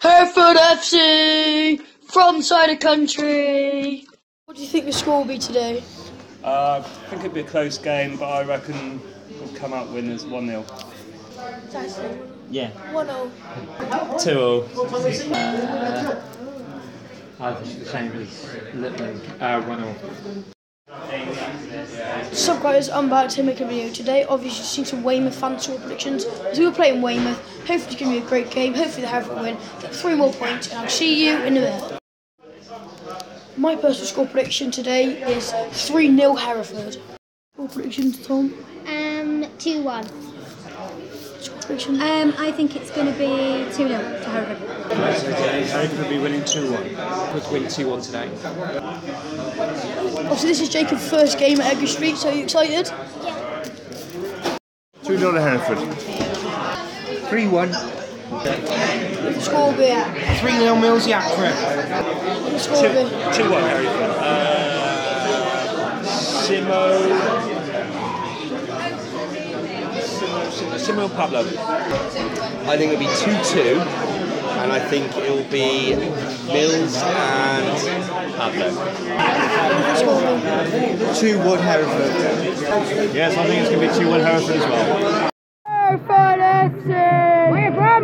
Hereford FC from side of country. What do you think the score will be today? Uh, I think it'll be a close game, but I reckon we'll come out winners 1 0. Yeah. 1 0. 2 0. Uh, I think the same as Littling, uh, 1 0. Sup guys, I'm back to make a video today. Obviously, seeing some Weymouth fan score predictions. So we're playing Weymouth. Hopefully, it's going to be a great game. Hopefully, the have a win. Get three more points, and I'll see you in a minute. My personal score prediction today is 3 0 Hereford. What predictions, Tom? Um, 2 1. Score? Um, I think it's going to be 2 0 to Hereford. Hereford will be winning 2 1. Could win 2 1 today. Obviously, this is Jacob's first game at Edgar Street, so are you excited? 2 0 to Hereford. 3 1. The score will be. 3 0 Millsy Actra. The score will be. 2 1 Hereford. Uh, Simo. Simo, Simo, Simo Pablo. I think it'll be 2 2, and I think it'll be Mills and Pablo. The score will be. 2 1 Hereford. Yes, I think it's going to be 2 1 Hereford as well. Hereford FC! Where you from?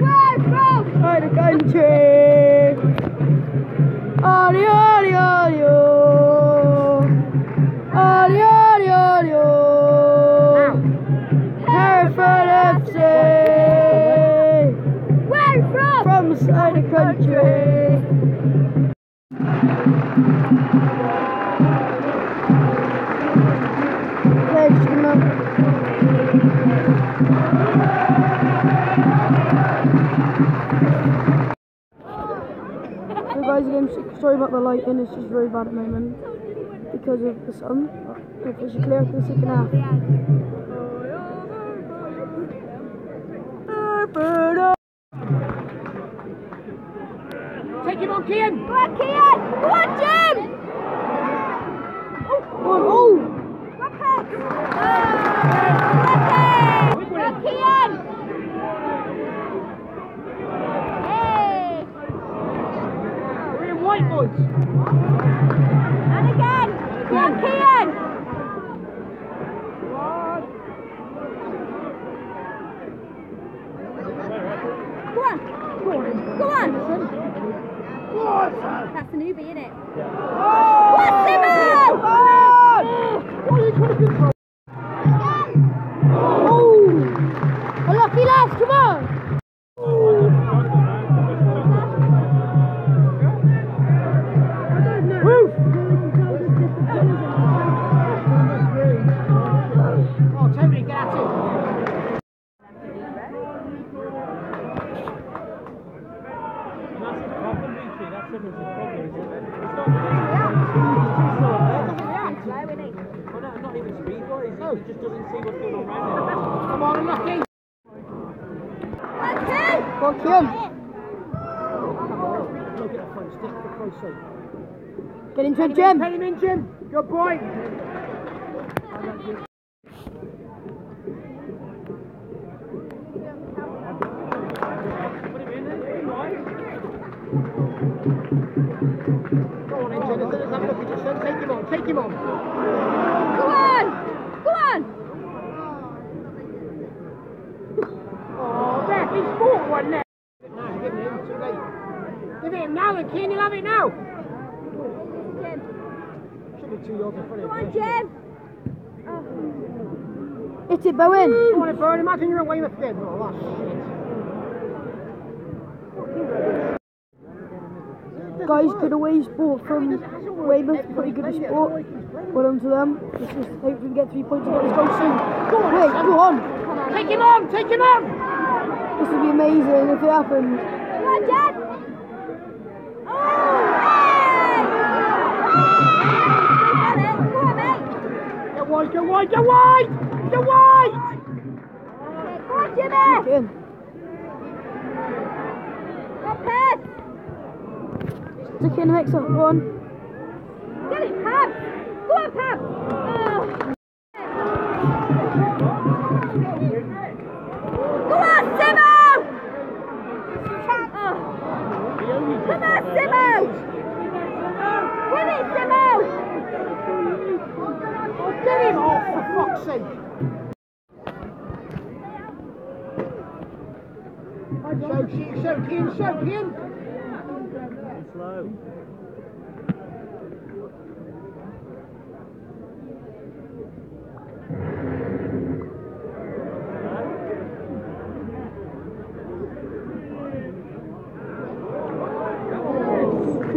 Where from? Side of country! Audio, Let's. So guys, again, sorry about the lighting, it's just very bad at the moment because of the sun. If it's clear for the second half. Take him on, Keyon! Go on, Keyon! Go on, Jim! Oh! oh. Keyon! We're in white boys! And again! Go on, Go on! Go on! That's the newbie, isn't it? Oh! What's Simo? Oh! On, Keyon! Get into it, Jim! Get him in, Jim! Good boy! Go on! Go on! Give it him now, then, Keyon, you'll have it now! Go on, Jim! Oh. Hit it, Bowen! Come on, Burn, imagine you're at Weymouth again. Oh, that's shit. Guys, good away sport from Weymouth, pretty good sport. Well done to them. Let's just hope we can get three points and get this goal soon. Wait, go on! Take him on, take him on! This would be amazing if it happened. Go on, Jen! Wide, get wide, get wide! Get wide! Okay, go on, Jimmy! Get. Go on, Stick in the mixer. Go on. Get it, Pam! Go on, Pam! Oh. Go on, Simo! Sake. Show, show, show, Ian, show, Ian.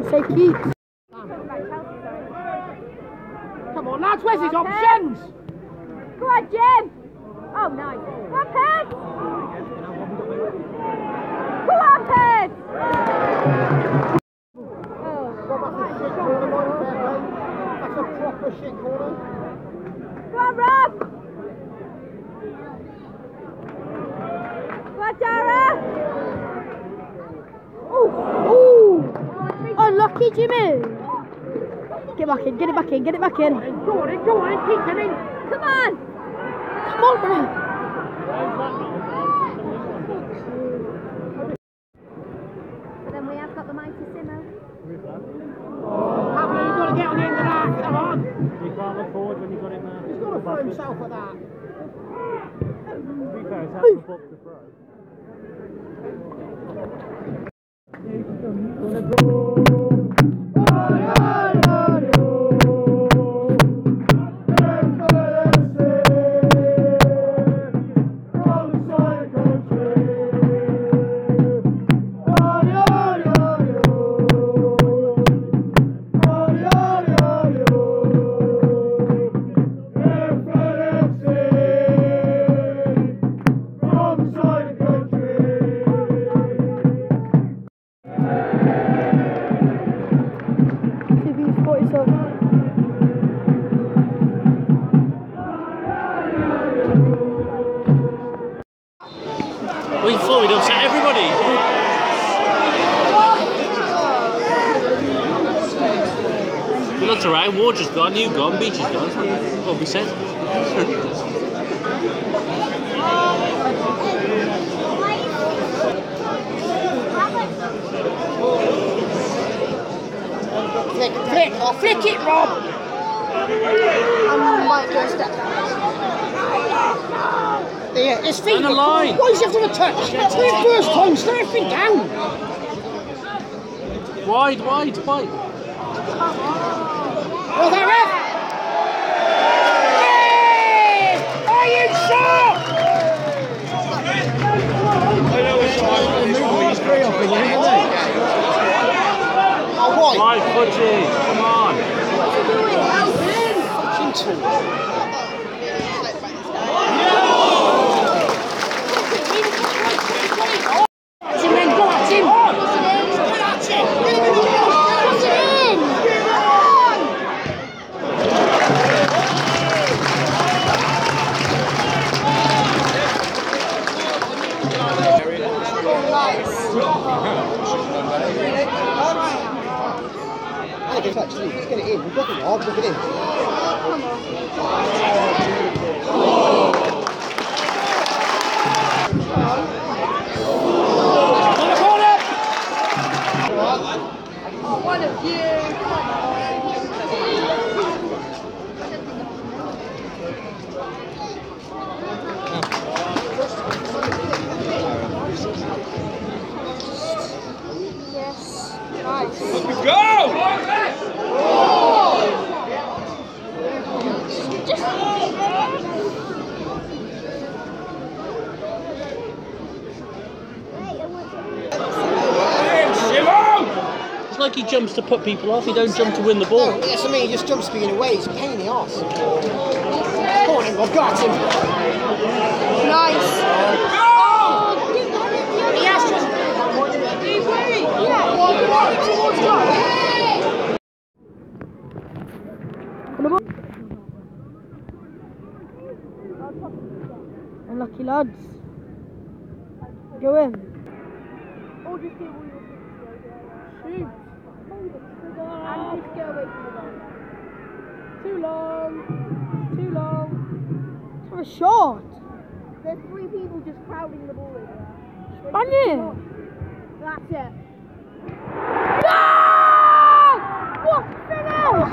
Say keep. Come on, lads, where's his options? Go on, Jim. Oh, nice. Go on, Ped. Go on, Ped. Oh. Well, that's a shit corner, mate, fair play. That's a proper shit corner. Go on, Rob. Go on, Dara. Ooh! Unlucky Jimmy! Get back in, get it back in, get it back in. Go on, in, go on, in, keep coming. Come on. Come on, bro. And then we have got the mighty Simo. Pablo, you've got to get on the end of that. Come on. You can't look forward when you've got him there. He's got to throw himself at that. To be fair, it's out of the box to throw. Looked around, Water's gone, you've gone, Beach is gone. What we said? Flick, flick, oh, flick it, Rob. I might go step Yeah, his feet. And a line. Why does he have to touch? It's the first time, slow everything down. Wide, wide, wide. Well, that ref. Hey! Are you sure? Oh, why? Wide footy, come on. That's him, then. Go at him. Go at him. Get it in. We've got the yard. Look it in. The corner. It's like he jumps to put people off, he don't jump to win the ball. No, what I mean. He just jumps speed away. He's a pain in the arse. Go on, in, Rob. Go at him. Nice. He has just. Unlucky lads. Go in. Shoot. And just get away from the ball. Too long. Too long. Have a shot. There's three people just crowding the ball in. It. That's it. Ah! What a finish!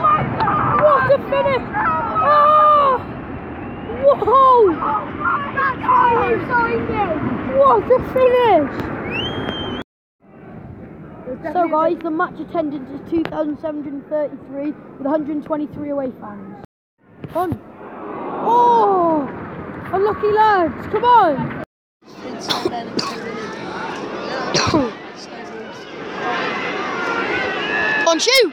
What a finish! Whoa! That's. What a finish! So guys, the match attendance is 2,733 with 123 away fans. On. Oh! Unlucky lads, come on! on shoot!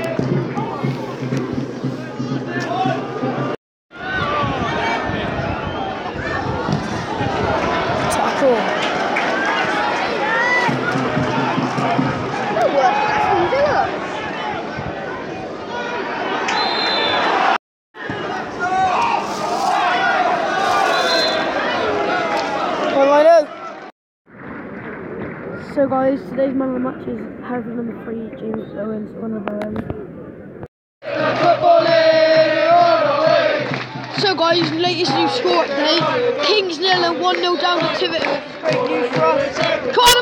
So guys, today's man of the match is Hereford number three, James Owens, one of own. So guys, latest new score update. Kings nil and 1-0 down to which great news for us. Come